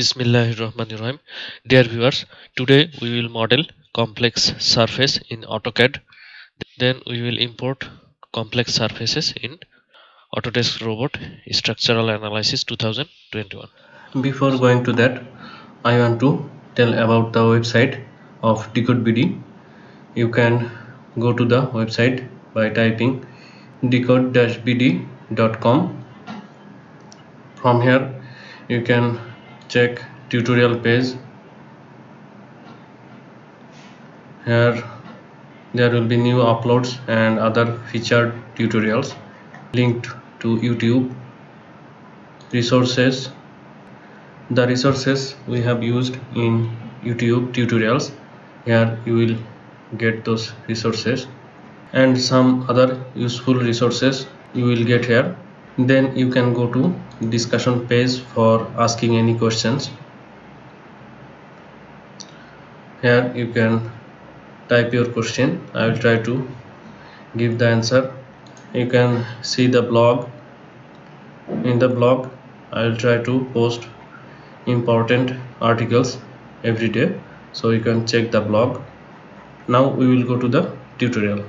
Bismillahirrahmanirrahim. Dear viewers, today we will model complex surface in AutoCAD. Then we will import complex surfaces in Autodesk Robot Structural Analysis 2021. Before going to that, I want to tell about the website of DecodeBD. You can go to the website by typing decode-bd.com. From here, you can check tutorial page. Here, there will be new uploads and other featured tutorials linked to YouTube resources. The resources we have used in YouTube tutorials here you will get those resources. And some other useful resources you will get here then you can go to discussion page for asking any questions. Here you can type your question. I will try to give the answer. You can see the blog. In the blog I will try to post important articles every day. So you can check the blog. Now we will go to the tutorial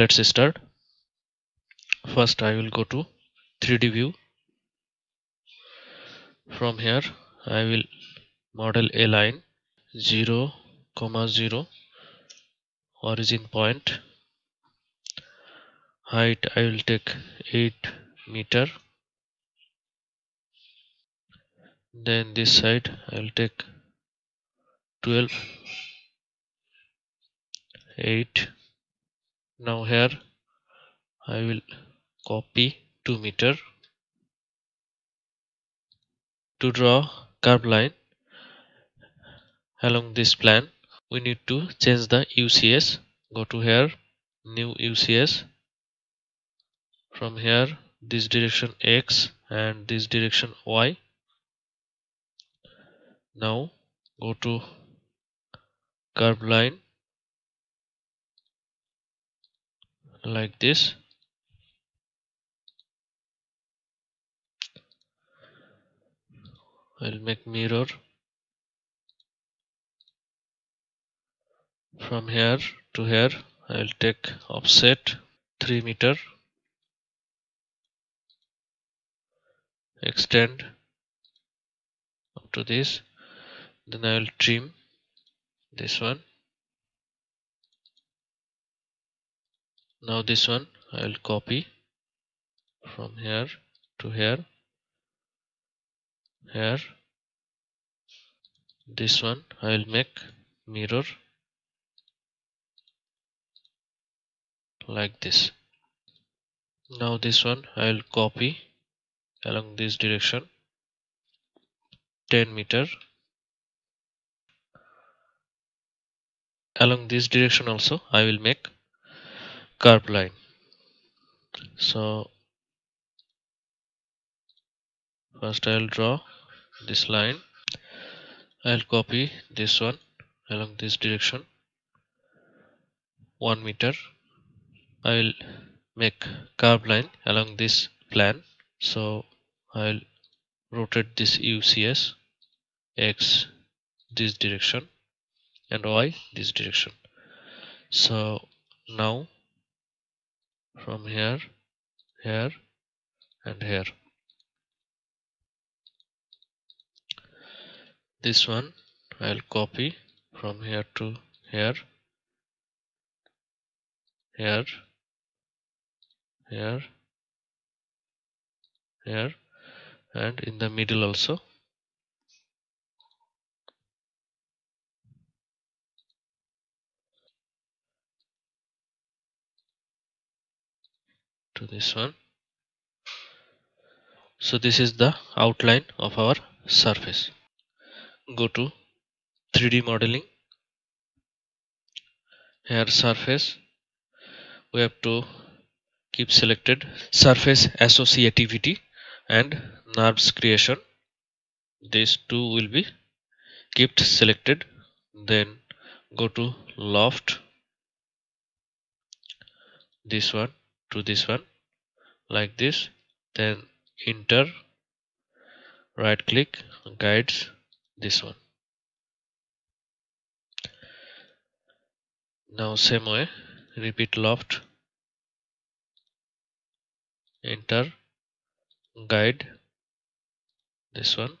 let's start. First I will go to 3D view. From here I will model a line 0 comma 0 origin point height I will take 8 meter then this side I will take 12 8 now here I will copy 2 meter to draw curve line along this plan. We need to change the UCS go to here new UCS from here this direction X and this direction Y. Now go to curve line like this. I'll make mirror from here to here. I'll take offset 3 meter. Extend up to this. Then I will trim this one now this one I will copy from here to here. Here. This one I will make mirror like this. Now this one I will copy along this direction 10 meter. Along this direction also I will make curve line. So first I'll draw this line. I'll copy this one along this direction. 1 meter. I will make curve line along this plan. So I'll rotate this UCS X this direction and Y this direction. So now from here here and here. This one I'll copy from here to here here here here and in the middle also to this one. So this is the outline of our surface. Go to 3d modeling. Here surface. We have to keep selected surface associativity and NURBS creation. These two will be kept selected. Then go to loft. This one to this one like this then enter right click guides this one. Now same way repeat loft enter guide this one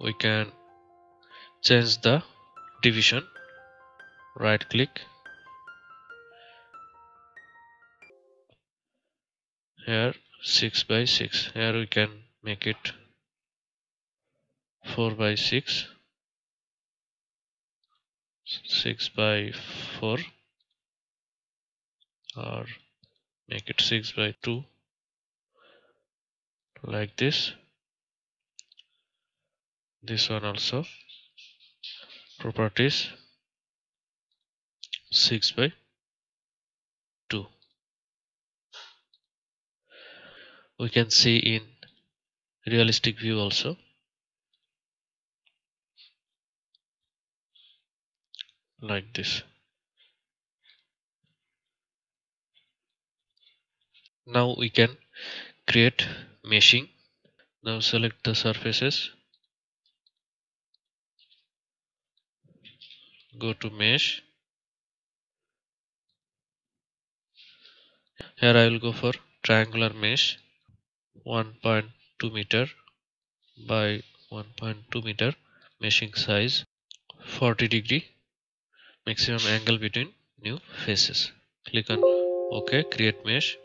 we can change the division. Right click. Here 6 by 6 here we can make it 4 by 6 6 by 4 or make it 6 by 2 like this this one also. Properties. 6 by 2 we can see in realistic view also. Like this. Now we can create meshing. Now select the surfaces go to mesh. Here I will go for triangular mesh 1.2 meter by 1.2 meter meshing size 40 degree maximum angle between new faces. Click on ok create mesh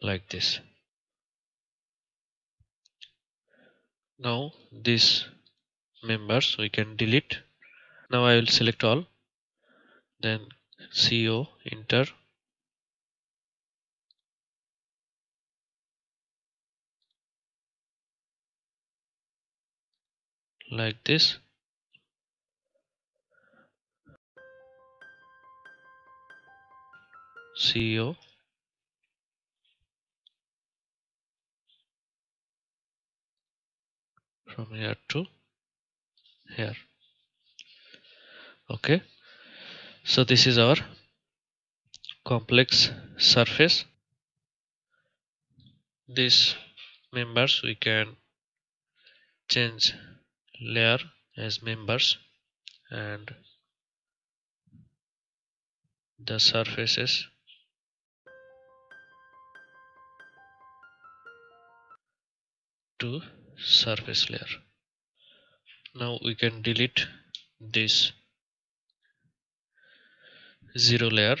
like this. Now these members we can delete now I will select all. Then CO enter. Like this. CO from here to here okay. So this is our complex surface. These members we can change layer as members and the surfaces. To surface layer. Now we can delete this zero layer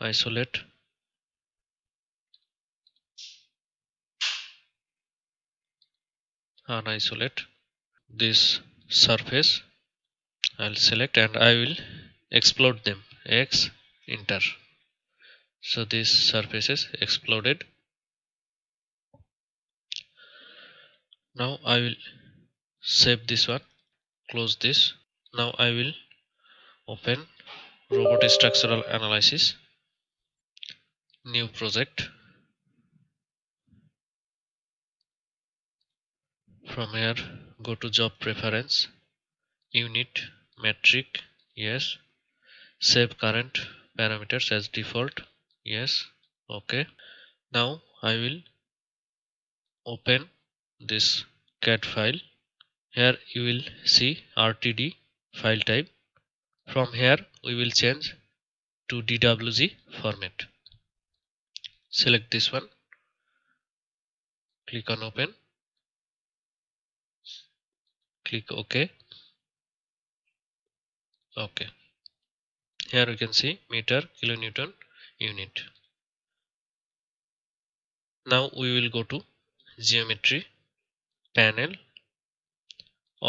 isolate. Unisolate this surface I'll select and I will explode them. X enter. So this surface is exploded. Now I will save this one close this. Now I will open robot structural analysis new project from here go to job preference unit metric yes save current parameters as default yes okay. Now I will open this CAD file. Here you will see RTD file type from here we will change to DWG format. Select this one. Click on open. Click ok. Okay here you can see meter kilonewton unit. Now we will go to geometry panel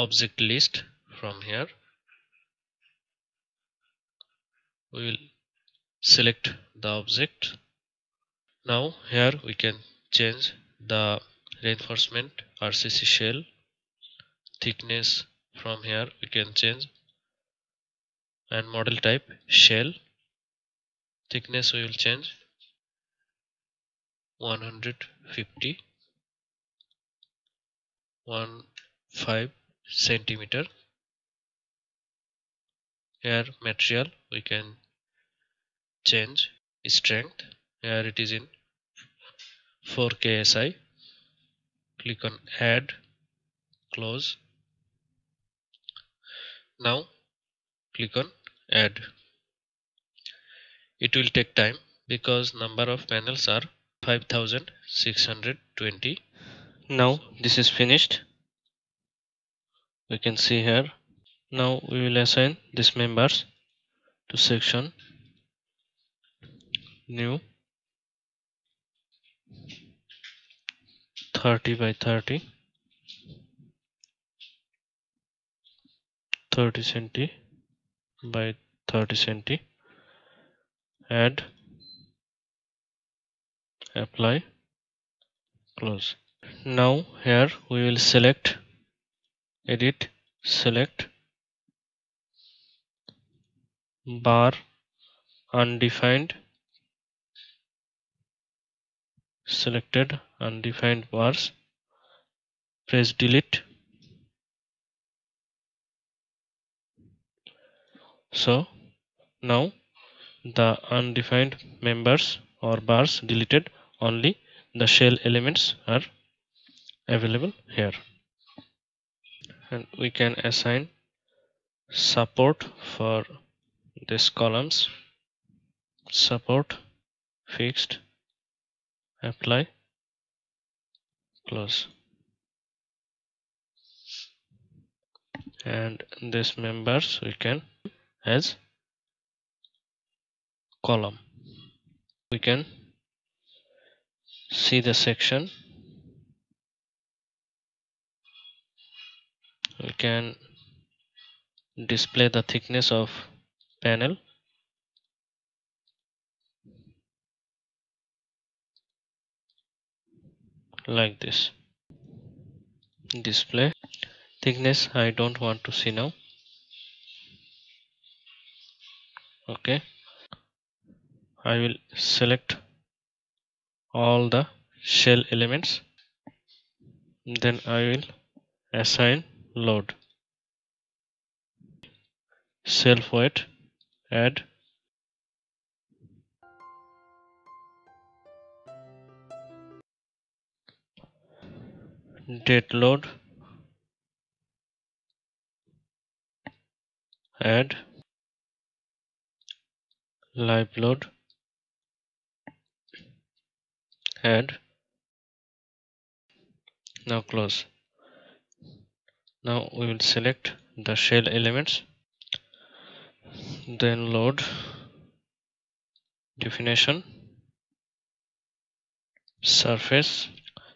object list from here we will select the object. Now here we can change the reinforcement RCC shell. Thickness from here we can change. And model type shell. Thickness we will change. 150 1 5 centimeter. Here material we can change strength. Here it is in 4 ksi click on add close. Now click on add. It will take time because number of panels are 5620 now this is finished. We can see here. Now we will assign these members to section new. 30 by 30 30 centi by 30 centi. Add. Apply. Close. Now here we will select edit select bar undefined selected undefined bars. Press delete. So now the undefined members or bars deleted only the shell elements are available here. And we can assign support for these columns. Support fixed apply. Close. And this members we can as column. We can see the section. We can display the thickness of panel like this. Display. Thickness I don't want to see now. Okay. I will select all the shell elements. Then I will assign load. Self weight add dead load add live load add now close. Now we will select the shell elements then load definition surface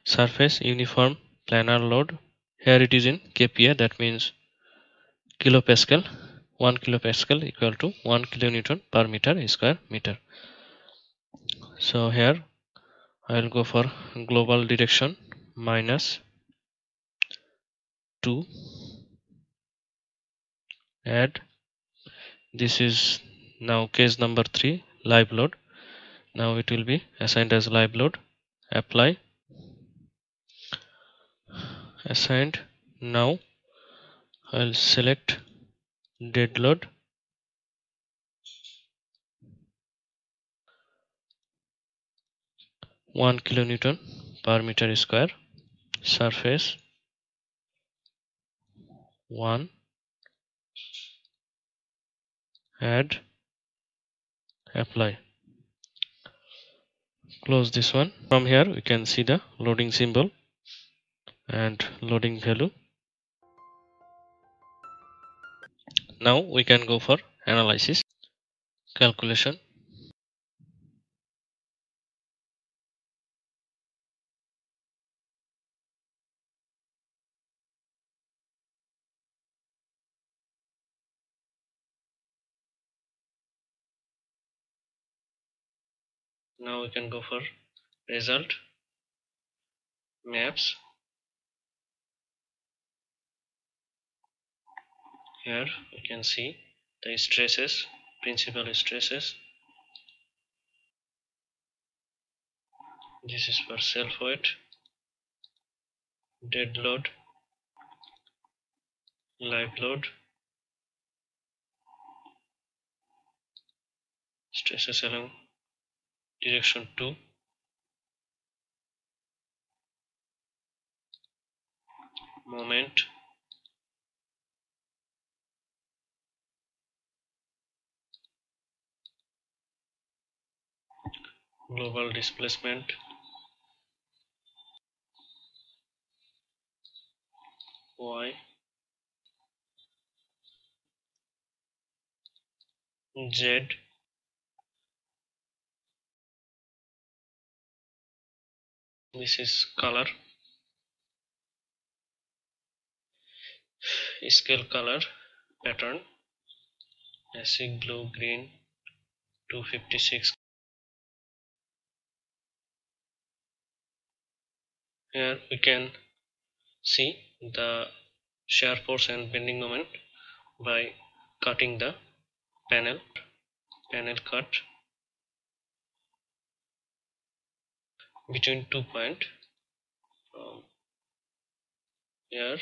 surface uniform planar load. Here it is in kPa that means kilopascal 1 kilopascal equal to 1 kilonewton per meter square meter. So here I will go for global direction minus 2 add this is now case number 3 live load. Now it will be assigned as live load. Apply assigned now I'll select dead load one kilonewton per meter square. Surface. One. Add. Apply. Close this one. From here we can see the loading symbol and loading value. Now we can go for analysis calculation. Now we can go for result maps here you can see the stresses principal stresses. This is for self weight dead load live load stresses along direction 2 moment global displacement. Y. Z. This is color. Scale color pattern. Acid blue green 256 here we can see the shear force and bending moment by cutting the panel panel cut between two point from here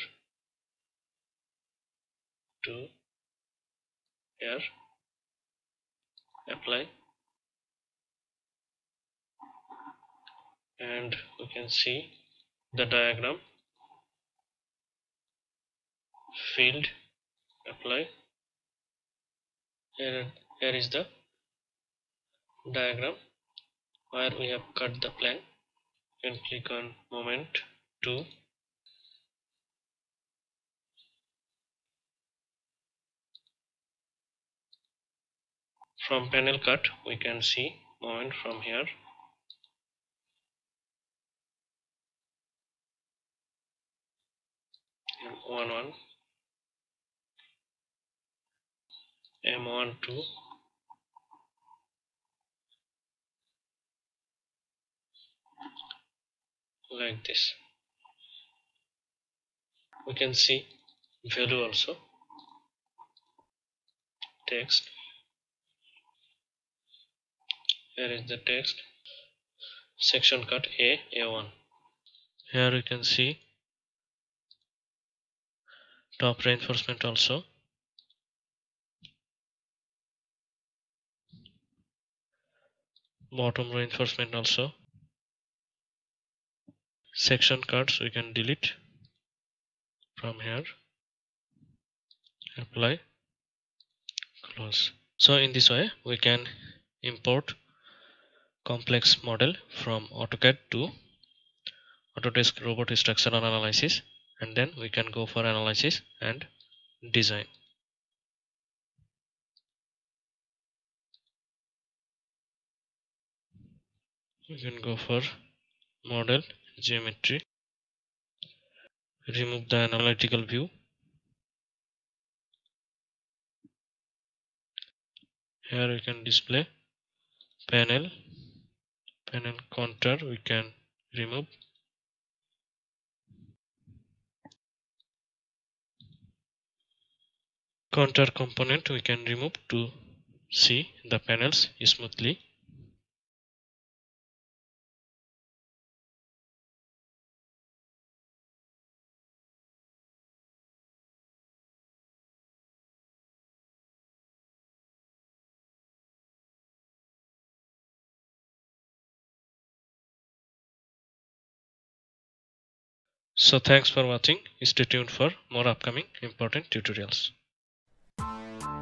to here apply. And we can see the diagram. Field apply. Here, here is the diagram where we have cut the you can click on moment 2 from panel cut we can see moment from here M11 M12 like this. We can see value also text here is the text section cut A A1 here you can see top reinforcement also. Bottom reinforcement also. Section cuts we can delete from here. Apply. Close. So in this way we can import complex model from AutoCAD to Autodesk robot structural analysis and then we can go for analysis and design. We can go for model geometry remove the analytical view here we can display panel panel contour we can remove contour component we can remove to see the panels smoothly So thanks for watching. Stay tuned for more upcoming important tutorials.